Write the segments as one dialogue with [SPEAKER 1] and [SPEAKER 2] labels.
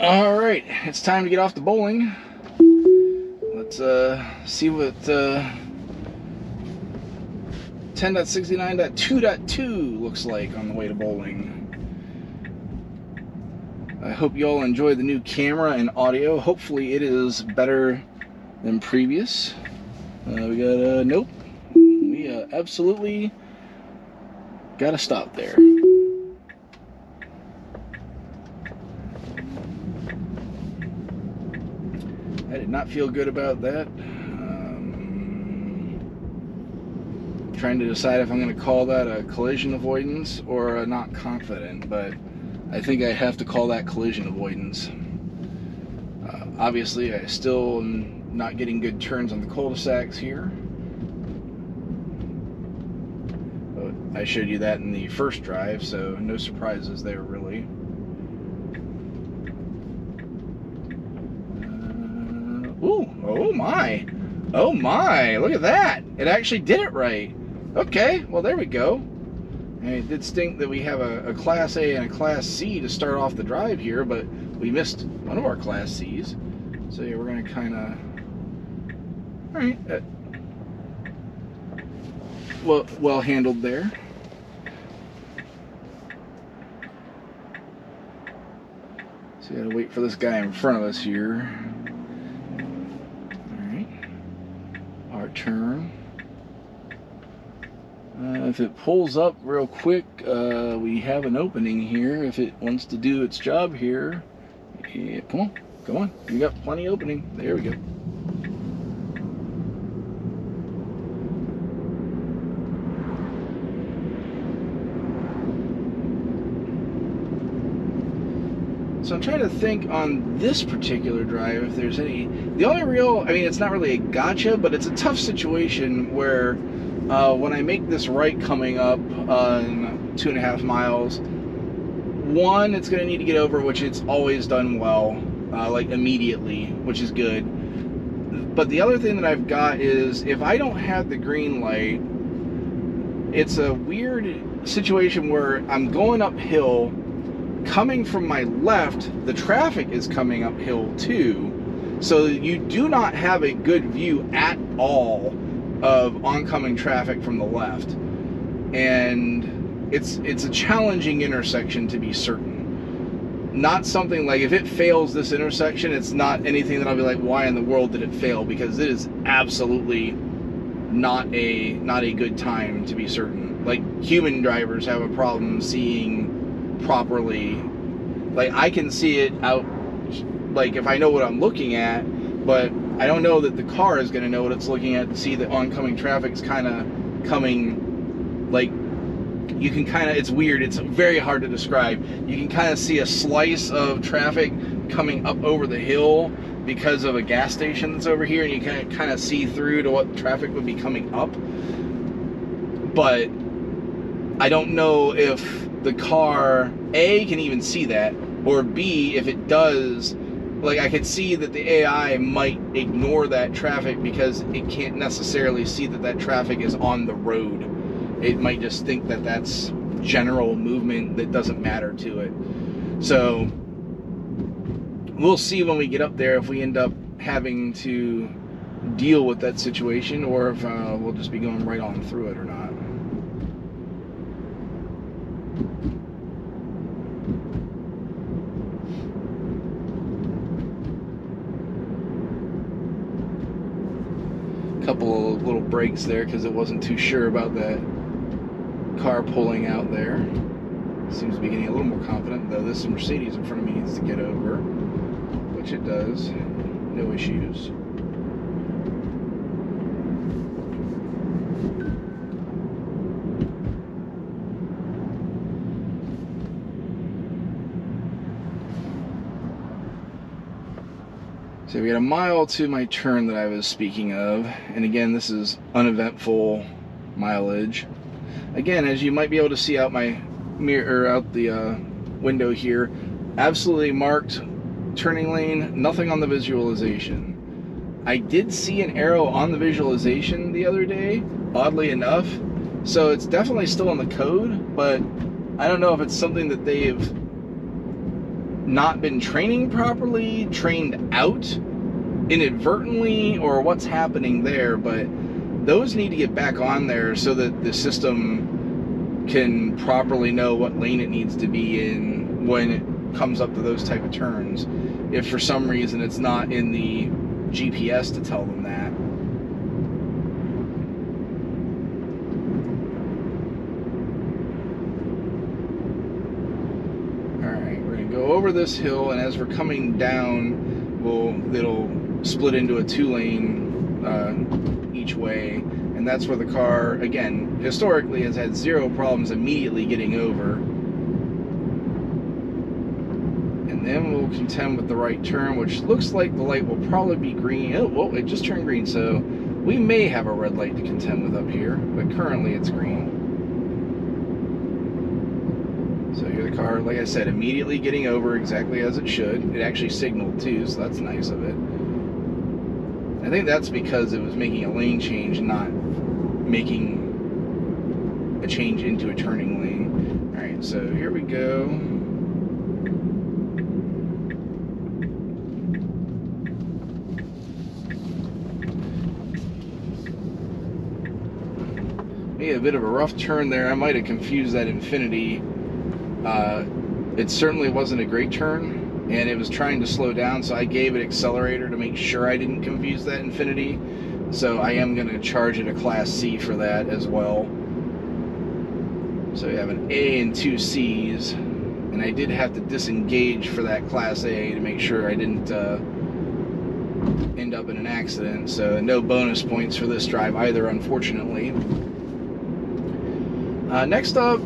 [SPEAKER 1] All right, it's time to get off the bowling. Let's uh, see what uh, 10.69.2.2 looks like on the way to bowling. I hope you all enjoy the new camera and audio. Hopefully it is better than previous. Uh, we got, uh, nope. We uh, absolutely got to stop there. I did not feel good about that. Um, trying to decide if I'm going to call that a collision avoidance or a not confident, but I think I have to call that collision avoidance. Uh, obviously, I still am not getting good turns on the cul-de-sacs here. But I showed you that in the first drive, so no surprises there really. Ooh, oh my. Oh my, look at that. It actually did it right. Okay, well there we go. And it did stink that we have a, a, Class A and a Class C to start off the drive here, but we missed one of our Class Cs. So yeah, we're gonna kind of, all right, uh, well, well handled there. So we gotta wait for this guy in front of us here. Turn. Uh, if it pulls up real quick, uh, we have an opening here. If it wants to do its job here, yeah, come on, come on. You got plenty opening. There we go. So I'm trying to think on this particular drive if there's any. The only real, I mean, it's not really a gotcha, but it's a tough situation where uh, when I make this right coming up uh, two and a half miles, one, it's going to need to get over, which it's always done well, uh, like immediately, which is good. But the other thing that I've got is if I don't have the green light, it's a weird situation where I'm going uphill coming from my left, the traffic is coming uphill too. So you do not have a good view at all of oncoming traffic from the left. And it's it's a challenging intersection to be certain. Not something like if it fails this intersection, it's not anything that I'll be like, why in the world did it fail? Because it is absolutely not a not a good time to be certain. Like human drivers have a problem seeing properly. Like I can see it out, like if I know what I'm looking at, but I don't know that the car is going to know what it's looking at to see the oncoming traffic's kind of coming, like you can kind of, it's weird, it's very hard to describe. You can kind of see a slice of traffic coming up over the hill because of a gas station that's over here and you can kind of see through to what traffic would be coming up. But I don't know if the car A can even see that, or B, if it does, like I could see that the AI might ignore that traffic because it can't necessarily see that that traffic is on the road. It might just think that that's general movement that doesn't matter to it. So we'll see when we get up there if we end up having to deal with that situation or if uh, we'll just be going right on through it or not. Little brakes there because it wasn't too sure about that car pulling out there. Seems to be getting a little more confident, though this Mercedes in front of me needs to get over, which it does. No issues. So we got a mile to my turn that I was speaking of. And again, this is uneventful mileage. Again, as you might be able to see out my mirror, out the uh, window here, absolutely marked turning lane, nothing on the visualization. I did see an arrow on the visualization the other day, oddly enough. So it's definitely still in the code, but I don't know if it's something that they've not been training properly, trained out inadvertently, or what's happening there, but those need to get back on there so that the system can properly know what lane it needs to be in when it comes up to those type of turns. If for some reason it's not in the GPS to tell them that. Alright, we're going to over this hill, and as we're coming down, we'll, it'll split into a two lane uh, each way. And that's where the car, again, historically has had zero problems immediately getting over. And then we'll contend with the right turn, which looks like the light will probably be green. Oh, well, it just turned green, so we may have a red light to contend with up here, but currently it's green. So here the car, like I said, immediately getting over exactly as it should. It actually signaled too, so that's nice of it. I think that's because it was making a lane change, not making a change into a turning lane. All right, so here we go. Made a bit of a rough turn there. I might have confused that Infiniti. Uh, it certainly wasn't a great turn and it was trying to slow down so I gave it accelerator to make sure I didn't confuse that Infiniti. so I am going to charge it a class C for that as well. So we have an A and two C's and I did have to disengage for that class A to make sure I didn't uh, end up in an accident. So no bonus points for this drive either unfortunately. Uh, next up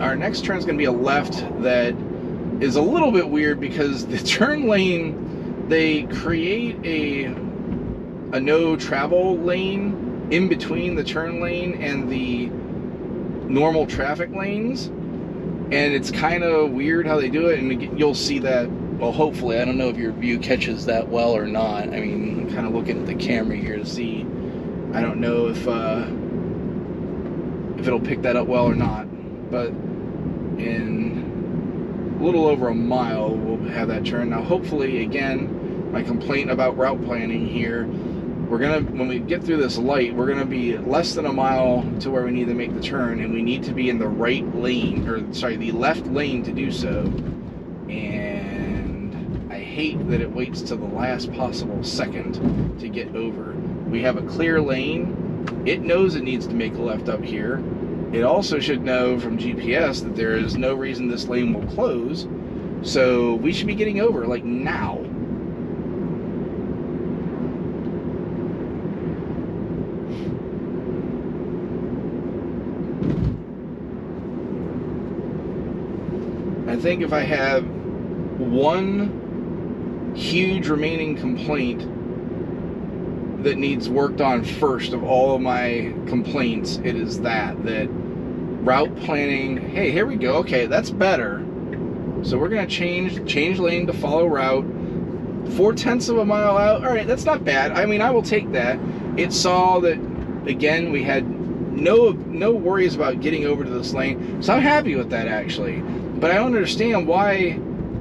[SPEAKER 1] our next turn is going to be a left that is a little bit weird because the turn lane they create a a no travel lane in between the turn lane and the normal traffic lanes. And it's kind of weird how they do it and you'll see that well hopefully i don't know if your view catches that well or not. I mean i'm kind of looking at the camera here to see. I don't know if uh if it'll pick that up well or not but in a little over a mile we'll have that turn. Now hopefully again my complaint about route planning here we're gonna when we get through this light we're gonna be less than a mile to where we need to make the turn and we need to be in the right lane or sorry the left lane to do so. And I hate that it waits to the last possible second to get over. We have a clear lane. It knows it needs to make a left up here it also should know from GPS that there is no reason this lane will close. So we should be getting over like now. I think if I have one huge remaining complaint that needs worked on first of all of my complaints, it is that that route planning. Hey, here we go. Okay, that's better. So we're gonna change change lane to follow route. Four tenths of a mile out. All right, that's not bad. I mean, I will take that. It saw that again. We had no no worries about getting over to this lane, so I'm happy with that actually. But I don't understand why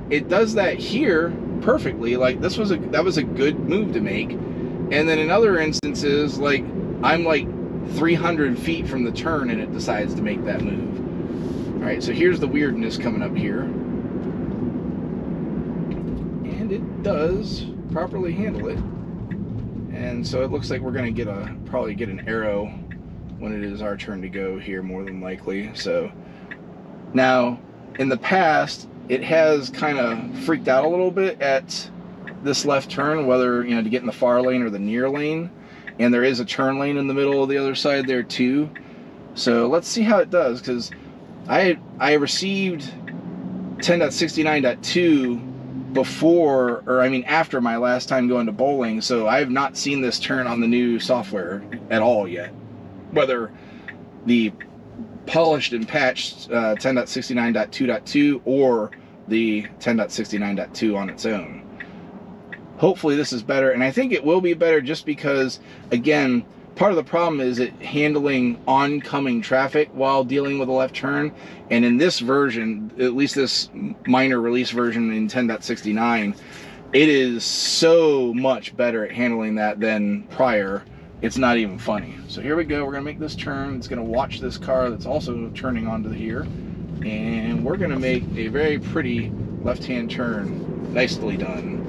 [SPEAKER 1] it does that here perfectly. Like this was a that was a good move to make. And then in other instances, like I'm like 300 feet from the turn and it decides to make that move. All right, so here's the weirdness coming up here. And it does properly handle it. And so it looks like we're gonna get a probably get an arrow when it is our turn to go here more than likely. So now in the past, it has kind of freaked out a little bit at this left turn, whether you know to get in the far lane or the near lane and there is a turn lane in the middle of the other side there too. So let's see how it does because I I received 10.69.2 before or I mean after my last time going to bowling, so I have not seen this turn on the new software at all yet. Whether the polished and patched uh, 10.69.2.2 or the 10.69.2 on its own hopefully this is better and i think it will be better just because again part of the problem is it handling oncoming traffic while dealing with a left turn. And in this version, at least this minor release version in 10.69, it is so much better at handling that than prior. It's not even funny. So here we go. We're gonna make this turn. It's gonna watch this car that's also turning onto here. And we're gonna make a very pretty left-hand turn. Nicely done.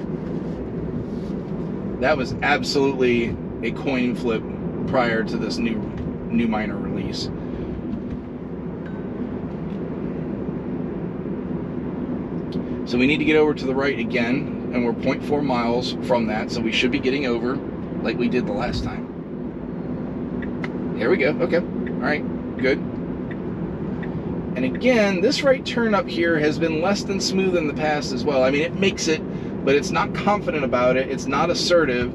[SPEAKER 1] That was absolutely a coin flip prior to this new new minor release. So we need to get over to the right again, and we're 0.4 miles from that, so we should be getting over like we did the last time. Here we go. Okay. All right. Good. And again, this right turn up here has been less than smooth in the past as well. I mean, it makes it, but it's not confident about it. It's not assertive.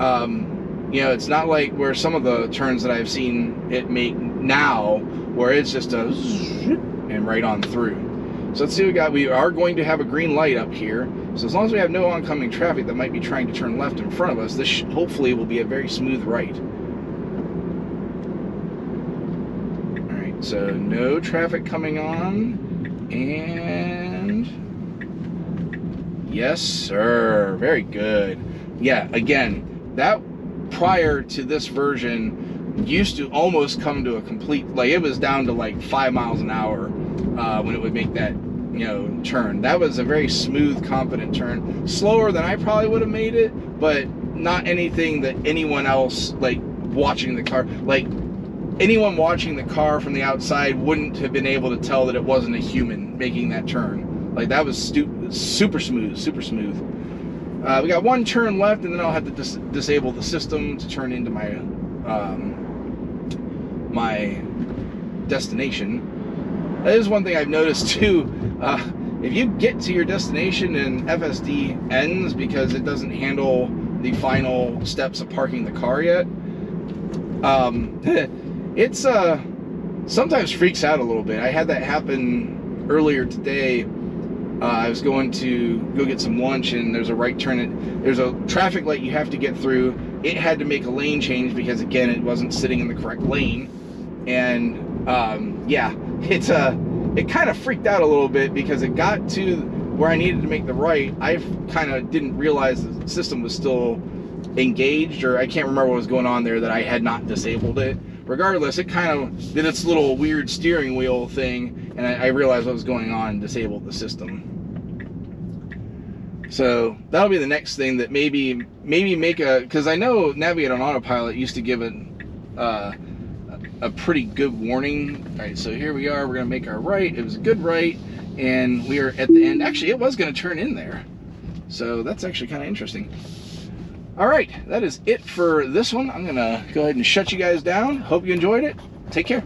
[SPEAKER 1] Um, you know, it's not like where some of the turns that I've seen it make now, where it's just a and right on through. So let's see what we got. We are going to have a green light up here. So as long as we have no oncoming traffic that might be trying to turn left in front of us, this hopefully will be a very smooth right. All right, so no traffic coming on. And yes, sir. Very good. Yeah, again, that prior to this version used to almost come to a complete like it was down to like five miles an hour uh, when it would make that you know turn that was a very smooth confident turn slower than i probably would have made it but not anything that anyone else like watching the car like anyone watching the car from the outside wouldn't have been able to tell that it wasn't a human making that turn like that was super smooth super smooth uh, we got one turn left, and then I'll have to dis disable the system to turn into my um, my destination. That is one thing I've noticed too. Uh, if you get to your destination and FSD ends because it doesn't handle the final steps of parking the car yet, um, it's uh, sometimes freaks out a little bit. I had that happen earlier today uh, I was going to go get some lunch, and there's a right turn. There's a traffic light you have to get through. It had to make a lane change because again, it wasn't sitting in the correct lane, and um, yeah, it's a. Uh, it kind of freaked out a little bit because it got to where I needed to make the right. I kind of didn't realize the system was still engaged, or I can't remember what was going on there that I had not disabled it. Regardless, it kind of did its little weird steering wheel thing, and I, I realized what was going on and disabled the system. So that'll be the next thing that maybe maybe make a because I know Navigate on Autopilot used to give it uh, a pretty good warning. All right, so here we are. We're gonna make our right. It was a good right, and we are at the end. Actually, it was gonna turn in there, so that's actually kind of interesting. All right, that is it for this one. I'm gonna go ahead and shut you guys down. Hope you enjoyed it. Take care.